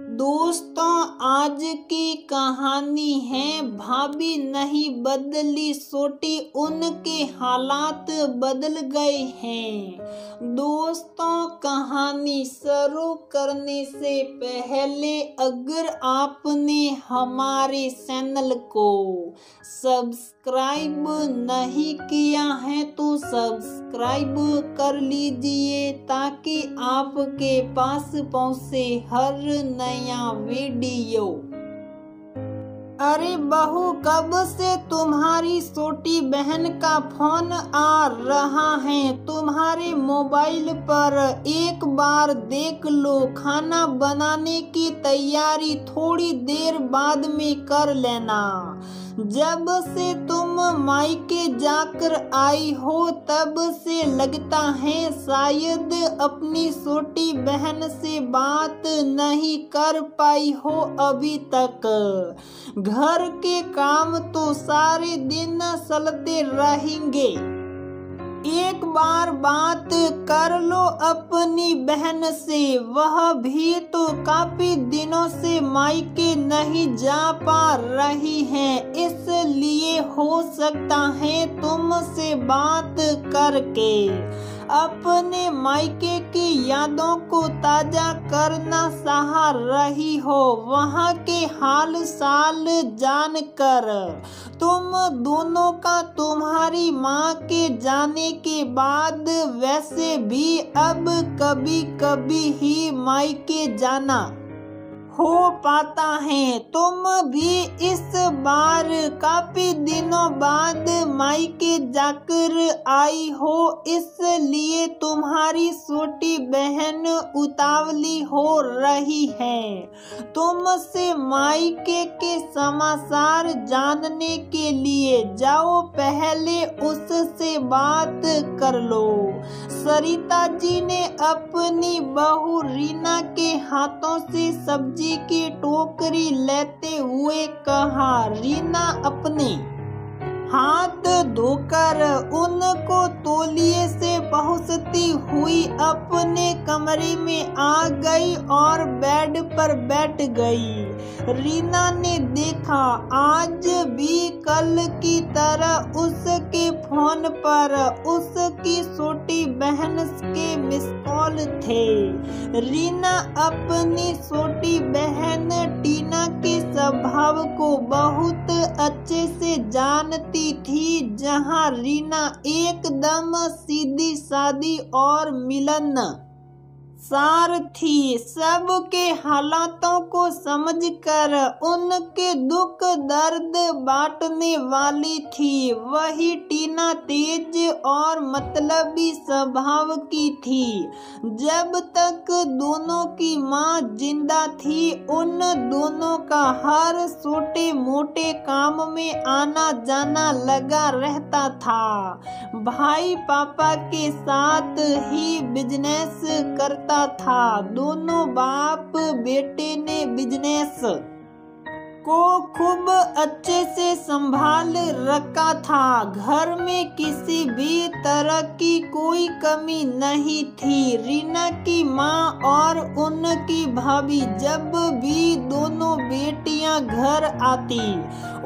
दोस्तों आज की कहानी है भाभी नहीं बदली सोटी उनके हालात बदल गए हैं। दोस्तों, कहानी शुरू करने से पहले अगर आपने हमारे चैनल को सब्सक्राइब नहीं किया है तो सब्सक्राइब कर लीजिए ताकि आपके पास पहुँचे हर नया वीडियो। अरे बहू, कब से तुम्हारी छोटी बहन का फ़ोन आ रहा है? तुम्हारे मोबाइल पर एक बार देख लो, खाना बनाने की तैयारी थोड़ी देर बाद में कर लेना। जब से तुम मायके जाकर आई हो, तब से लगता है शायद अपनी छोटी बहन से बात नहीं कर पाई हो अभी तक। घर के काम तो सारे दिन चलते रहेंगे। एक बार बात कर लो अपनी बहन से। वह भी तो काफ़ी दिनों से मायके नहीं जा पा रही है। इसलिए हो सकता है तुमसे बात करके। अपने मायके की यादों को ताज़ा करना चाह रही हो, वहाँ के हाल साल जान कर तुम दोनों का तुम्हारी माँ के जाने के बाद वैसे भी अब कभी कभी ही मायके जाना। हो पाता है। तुम भी इस बार काफ़ी दिनों बाद मायके जाकर आई हो। इसलिए तुम्हारी छोटी बहन उतावली हो रही है। तुमसे मायके के समाचार जानने के लिए जाओ, पहले उससे बात कर लो। सरिता जी ने अपनी बहू रीना के हाथों से सब्ज़ी सब्ज़ी की टोकरी लेते हुए कहा, रीना अपने हाथ धोकर उनको तोलिए से पहुँचती हुई अपने कमरे में आ गई और बेड पर बैठ गई। रीना ने देखा, आज भी कल की तरह उसके फ़ोन पर उसकी छोटी बहन के मिस कॉल थे। रीना अपनी छोटी बहन टीना के स्वभाव को बहुत अच्छे से जानती थी, जहाँ रीना एकदम सीधी सादी और मिलन सार थी सबके हालातों को समझकर उनके दुख दर्द बांटने वाली थी। वही टीना तेज और मतलबी स्वभाव की थी। जब तक दोनों की माँ ज़िंदा थी, उन दोनों का हर छोटे मोटे काम में आना जाना लगा रहता था। भाई पापा के साथ ही बिज़नेस करता करता था। दोनों बाप बेटे ने बिज़नेस को खूब अच्छे से संभाल रखा था। घर में किसी भी तरह की कोई कमी नहीं थी। रीना की माँ और उनकी भाभी, जब भी दोनों बेटियाँ घर आती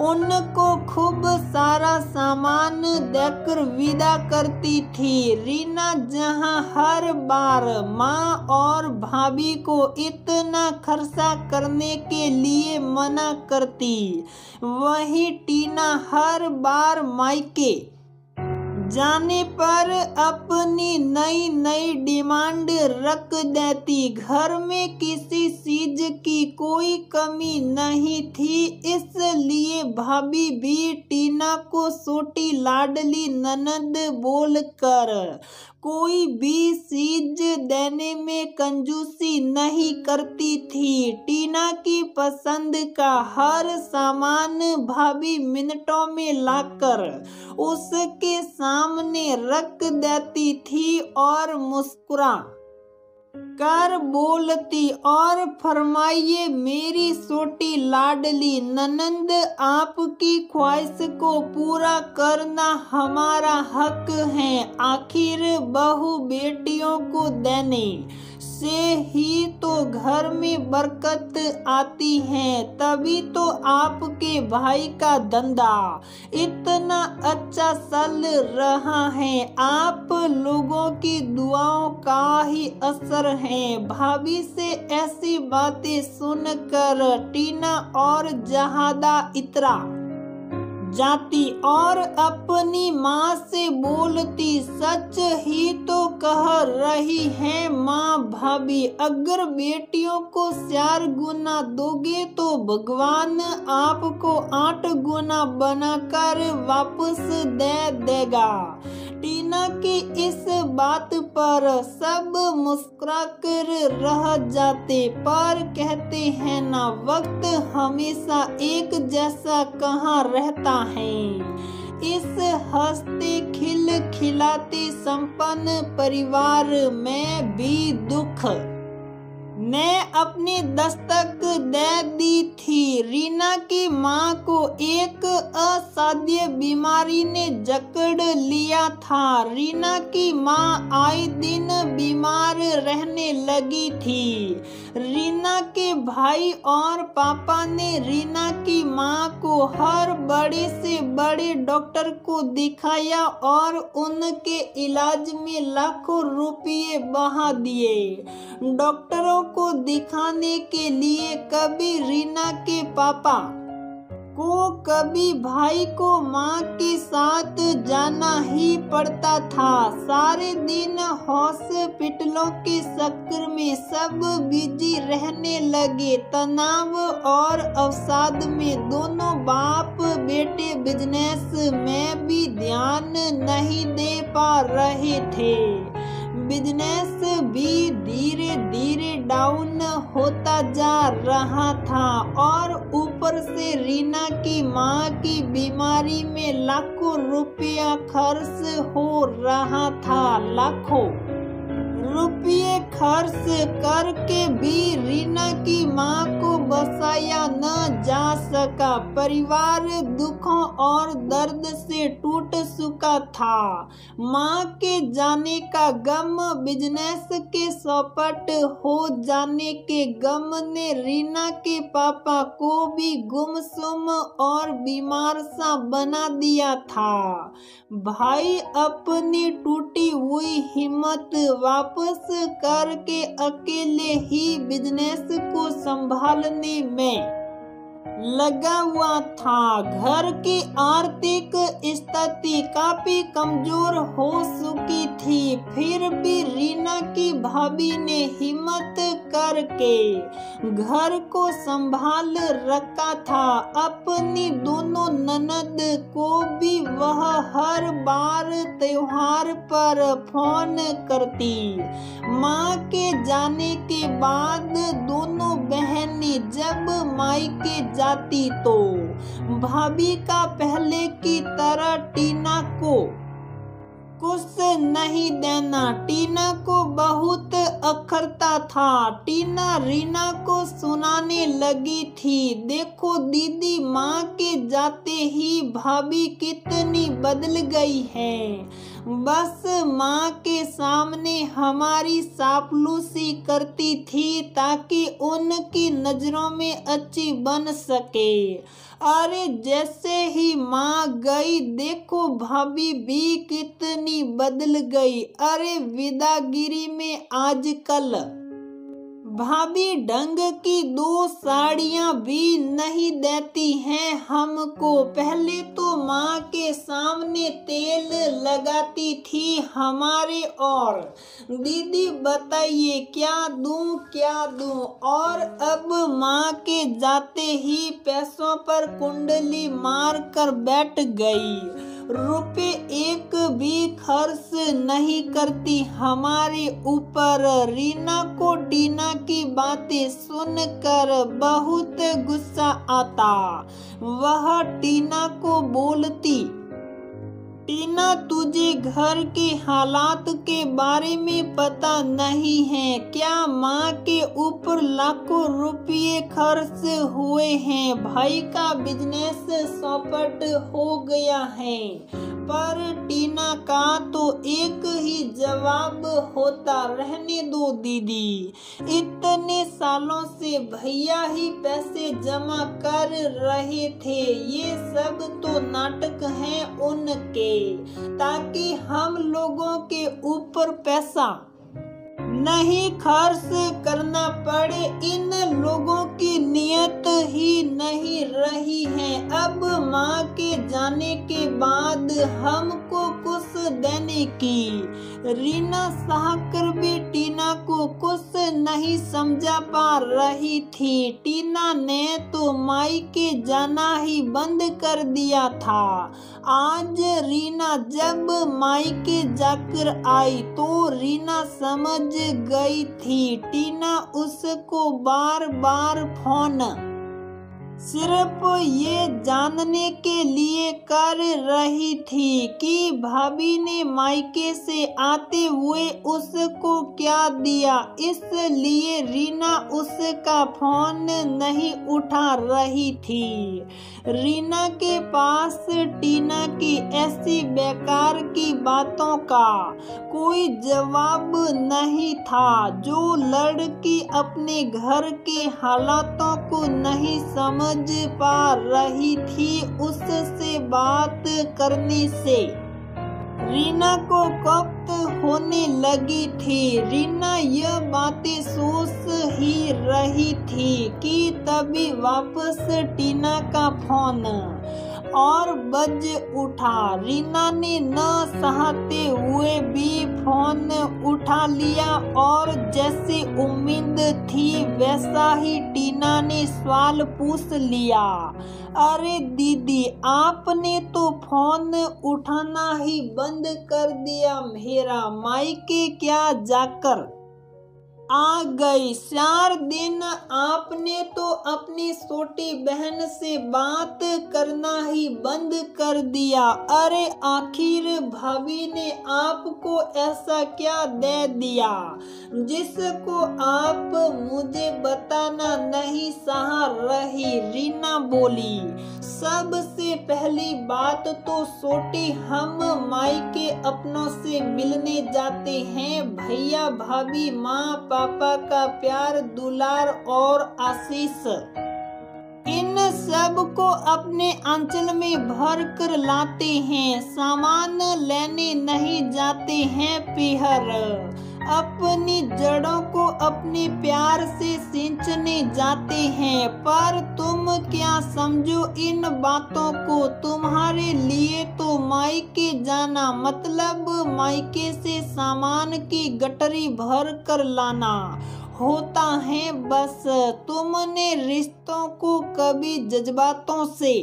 उनको खूब सारा सामान देकर विदा करती थी। रीना जहाँ हर बार माँ और भाभी को इतना खर्चा करने के लिए मना करती, वही टीना हर बार मायके जाने पर अपनी नई नई डिमांड रख देती। घर में किसी चीज़ की कोई कमी नहीं थी, इसलिए भाभी भी टीना को सोटी लाडली ननद बोलकर कोई भी चीज़ देने में कंजूसी नहीं करती थी। टीना की पसंद का हर सामान भाभी मिनटों में लाकर उसके सामने रख देती थी और मुस्कुरा कर बोलती और फरमाइए, मेरी सोटी लाडली, ननंद, आपकी ख्वाहिश को पूरा करना हमारा हक है। आखिर बहु बेटियों को देने से ही तो घर में बरकत आती है, तभी तो आपके भाई का धंधा इतना अच्छा चल रहा है। आप लोगों की दुआओं का ही असर है। भाभी से ऐसी बातें सुनकर टीना और जहादा इतरा जाती और अपनी माँ से बोलती, सच ही तो कह रही है, माँ भाभी, अगर बेटियों को चार गुना दोगे तो भगवान आपको आठ गुना बनाकर वापस दे देगा। टीना की इस बात पर सब मुस्कुरा कर रह जाते, पर कहते हैं, ना, वक्त हमेशा एक जैसा कहाँ रहता है? इस हँसते खिल खिलाते संपन्न परिवार में भी दुख। ने अपनी दस्तक दे दी थी। रीना की माँ को एक असाध्य बीमारी ने जकड़ लिया था। रीना की माँ आए दिन बीमार रहने लगी थी। रीना के भाई और पापा ने रीना की माँ को हर बड़े से बड़े डॉक्टर को दिखाया और उनके इलाज में लाखों रुपये बहा दिए। डॉक्टरों को दिखाने के लिए कभी रीना के पापा को, कभी भाई को माँ के साथ जाना ही पड़ता था। सारे दिन हॉस्पिटलों के चक्कर में सब बिज़ी रहने लगे। तनाव और अवसाद में दोनों बाप बेटे बिज़नेस में भी ध्यान नहीं दे पा रहे थे। बिज़नेस भी धीरे धीरे डाउन होता जा रहा था और ऊपर से रीना की माँ की बीमारी में लाखों रुपया खर्च हो रहा था, लाखों। खर्च करके भी रीना की माँ को बसाया न जा सका। परिवार दुखों और दर्द से टूट चुका था। माँ के जाने का गम बिज़नेस के सौपट हो जाने के गम ने रीना के पापा को भी गुमसुम और बीमार सा बना दिया था। भाई अपनी टूटी हुई हिम्मत वापस करके अकेले ही बिज़नेस को संभालने में लगा हुआ था। घर की आर्थिक स्थिति काफ़ी कमज़ोर हो चुकी थी। फिर भी रीना की भाभी ने हिम्मत करके घर को संभाल रखा था। अपनी दोनों ननद को भी वह हर बार त्योहार पर फ़ोन करती। माँ के जाने के बाद दोनों बहनें जब मायके जाती तो भाभी का पहले की तरह टीना को कुछ नहीं देना। टीना को बहुत अखरता था। टीना रीना को सुनाने लगी थी। देखो दीदी, माँ के जाते ही भाभी कितनी बदल गई है। बस माँ के सामने हमारी सापलूसी करती थी ताकि उनकी नज़रों में अच्छी बन सके। अरे जैसे ही माँ गई, देखो भाभी भी कितनी बदल गई। अरे विदागिरी में आजकल भाभी ढंग की दो साड़ियाँ भी नहीं देती हैं हमको। पहले तो माँ के सामने तेल लगाती थी हमारे और। दीदी बताइए, क्या दूँ क्या दूँ? और अब माँ के जाते ही पैसों पर कुंडली मार कर बैठ गई। रुपए एक भी खर्च नहीं करती। हमारे ऊपर रीना को डीना की बातें सुनकर बहुत गुस्सा आता। वह टीना को बोलती टीना तुझे घर के हालात के बारे में पता नहीं है। क्या माँ के ऊपर लाखों रुपये खर्च हुए हैं? भाई का बिज़नेस सौपट हो गया है। पर टीना का तो एक ही जवाब होता, रहने दो दीदी। इतने सालों से भैया ही पैसे जमा कर रहे थे, ये सब तो नाटक हैं उनके, ताकि हम लोगों के ऊपर पैसा नहीं खर्च करना पड़े, इन लोगों की नियत ही नहीं रही है। अब माँ के जाने के बाद हमको कुछ देने की। रीना सहकर भी टीना को कुछ नहीं समझा पा रही थी। टीना ने तो माई के जाना ही बंद कर दिया था। आज रीना जब माई के जाकर आई तो रीना समझ गई थी। टीना उसको बार बार फ़ोन सिर्फ़ ये जानने के लिए कर रही थी कि भाभी ने मायके से आते हुए उसको क्या दिया। इसलिए रीना उसका फ़ोन नहीं उठा रही थी। रीना के पास टीना की ऐसी बेकार की बातों का कोई जवाब नहीं था, जो लड़की अपने घर के हालातों को नहीं समझ पा रही थी उससे बात करने से। रीना को कप्त होने लगी थी। रीना यह बातें सोच ही रही थी कि तभी वापस टीना का फ़ोन और बज उठा। रीना ने न सहते हुए भी फ़ोन उठा लिया और जैसी उम्मीद थी, वैसा ही टीना ने सवाल पूछ लिया। अरे दीदी, आपने तो फ़ोन उठाना ही बंद कर दिया मेरा माइके क्या जाकर? आ गई। चार दिन आपने तो अपनी छोटी बहन से बात करना ही बंद कर दिया। अरे, आखिर भाभी ने आपको ऐसा क्या दे दिया? जिसको आप मुझे बताना नहीं सह रही, रीना बोली। सबसे पहली बात तो छोटी हम माई के अपनों से मिलने जाते हैं। भैया, भाभी, माँ, पापा का प्यार, दुलार और आशीष। इन सबको अपने अंचल में भर कर लाते हैं। सामान लेने नहीं जाते हैं, पिहर। अपनी जड़ों को अपने प्यार से सिंचने जाते हैं, पर तुम क्या समझो इन बातों को? तुम्हारे लिए तो मायके जाना मतलब मायके से सामान की गटरी भर कर लाना होता है बस। तुमने रिश्तों को कभी जज्बातों से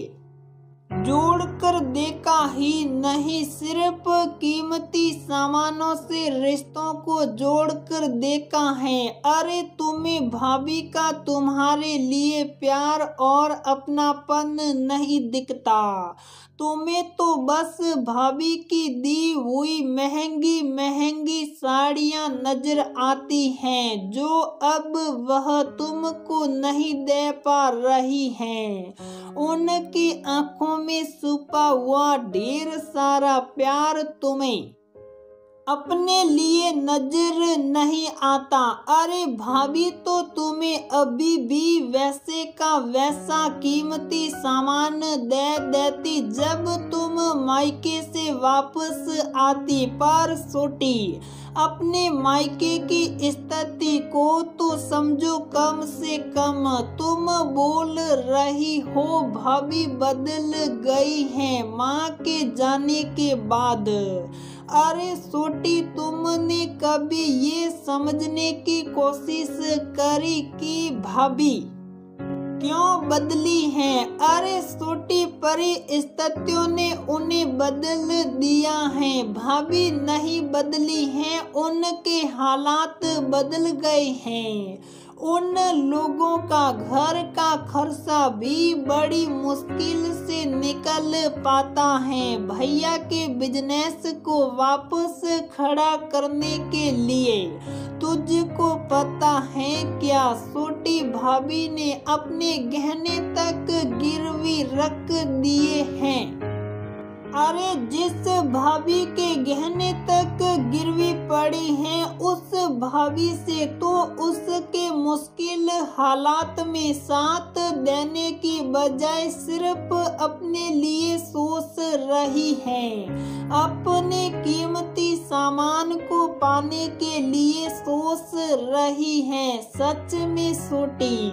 जोड़कर देखा ही नहीं, सिर्फ़ कीमती सामानों से रिश्तों को जोड़कर देखा है। अरे तुम्हें भाभी का तुम्हारे लिए प्यार और अपनापन नहीं दिखता। तुम्हें तो बस भाभी की दी हुई महँगी महँगी साड़ियाँ नज़र आती हैं, जो अब वह तुमको नहीं दे पा रही हैं। उनकी आँखों में छुपा हुआ ढेर सारा प्यार तुम्हें। अपने लिए नज़र नहीं आता। अरे भाभी तो तुम्हें अभी भी वैसे का वैसा कीमती सामान दे देती जब तुम मायके से वापस आती। पर सोटी, अपने मायके की स्थिति को तो समझो कम से कम। तुम बोल रही हो, भाभी बदल गई है माँ के जाने के बाद। अरे सोटी, तुमने कभी ये समझने की कोशिश करी कि भाभी क्यों बदली हैं? अरे छोटी परिस्थितियों ने उन्हें बदल दिया है। भाभी नहीं बदली हैं, उनके हालात बदल गए हैं। उन लोगों का घर का खर्चा भी बड़ी मुश्किल से निकल पाता है। भैया के बिज़नेस को वापस खड़ा करने के लिए तुझको पता है क्या छोटी भाभी ने अपने गहने तक गिरवी रख दिए हैं? अरे जिस भाभी के गहने तक गिरवी पड़ी हैं, उस भाभी से तो उसके मुश्किल हालात में साथ देने की बजाय सिर्फ़ अपने लिए सोच रही है। अपने कीमती सामान को पाने के लिए सोच रही है, सच में सोटी।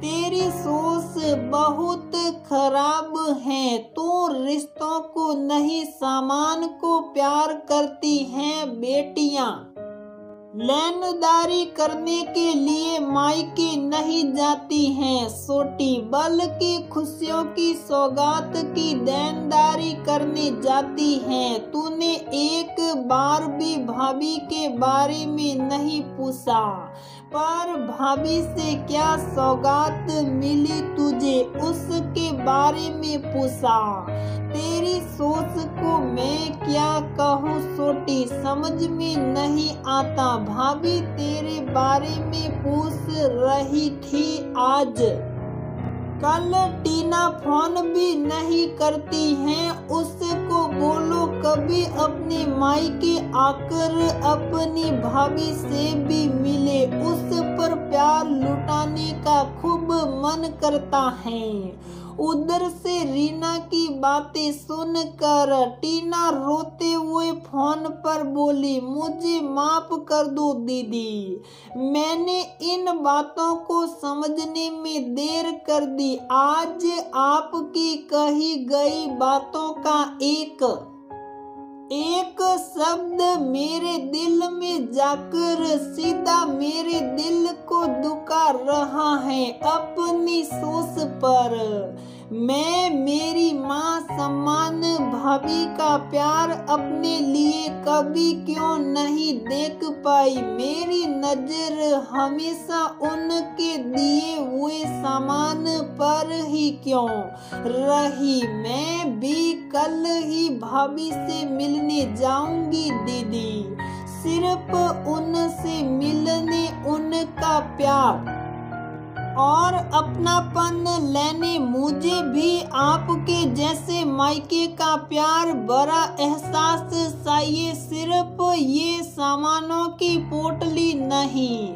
तेरी सोच बहुत खराब है तो रिश्तों को नहीं, सामान को प्यार करती हैं बेटियाँ। लेनदारी करने के लिए मायके नहीं जाती हैं, सोटी बल्कि खुशियों की सौगात की देनदारी करने जाती हैं। तूने एक बार भी भाभी के बारे में नहीं पूछा। पर भाभी से क्या सौगात मिली तुझे, उसके बारे में पूछा। सोच को मैं क्या कहूँ सोटी? समझ में नहीं आता। भाभी तेरे बारे में पूछ रही थी आज। कल टीना फ़ोन भी नहीं करती है। उसको बोलो, कभी अपने माई के आकर अपनी भाभी से भी मिले। उस पर प्यार लुटाने का खूब मन करता है। उधर से रीना की बातें सुनकर टीना रोते हुए फ़ोन पर बोली, मुझे माफ़ कर दो दीदी। मैंने इन बातों को समझने में देर कर दी। आज आपकी कही गई बातों का एक एक शब्द मेरे दिल में जाकर सीधा मेरे दिल को दुखा रहा है अपनी सोच पर। मैं मेरी माँ सम्मान भाभी का प्यार अपने लिए कभी क्यों नहीं देख पाई। मेरी नज़र हमेशा उनके दिए हुए सामान पर ही क्यों रही? मैं भी कल ही भाभी से मिलने जाऊँगी, दीदी। सिर्फ़ उनसे मिलने उनका प्यार। और अपनापन लेने मुझे भी आपके जैसे मायके का प्यार बड़ा एहसास चाहिए। सिर्फ़ ये सामानों की पोटली नहीं।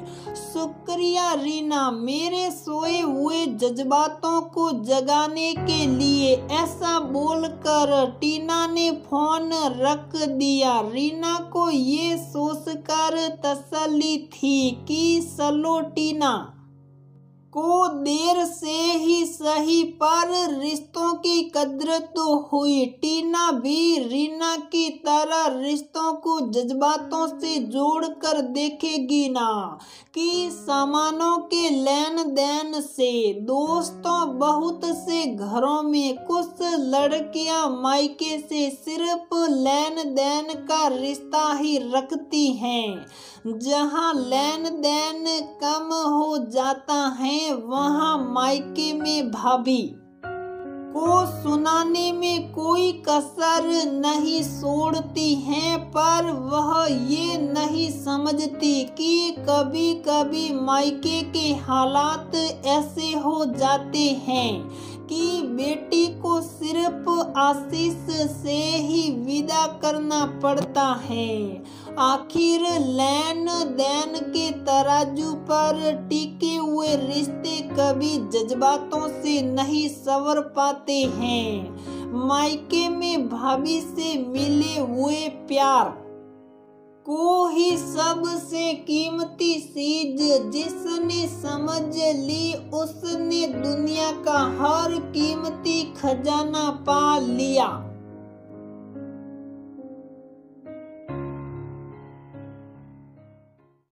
शुक्रिया रीना, मेरे सोए हुए जज्बातों को जगाने के लिए, ऐसा बोलकर टीना ने फ़ोन रख दिया। रीना को ये सोचकर तसल्ली थी कि, सलो टीना। को देर से ही सही पर रिश्तों की कदर तो हुई। टीना भी रीना की तरह रिश्तों को जज्बातों से जोड़कर देखेगी ना कि सामानों के लेन देन से, दोस्तों बहुत से घरों में कुछ लड़कियाँ मायके से सिर्फ़ लेन देन का रिश्ता ही रखती हैं, जहाँ लेन देन कम हो जाता है वहाँ मायके में भाभी। को सुनाने में कोई कसर नहीं छोड़ती हैं, पर वह ये नहीं समझती कि कभी कभी मायके के हालात ऐसे हो जाते हैं कि बेटी को सिर्फ़ आशीष से ही विदा करना पड़ता है। आखिर लेन देन के तराजू पर टिके हुए रिश्ते कभी जज्बातों से नहीं सवर पाते हैं। मायके में भाभी से मिले हुए प्यार को ही सबसे कीमती चीज़ जिसने समझ ली, उसने दुनिया का हर कीमती खजाना पा लिया।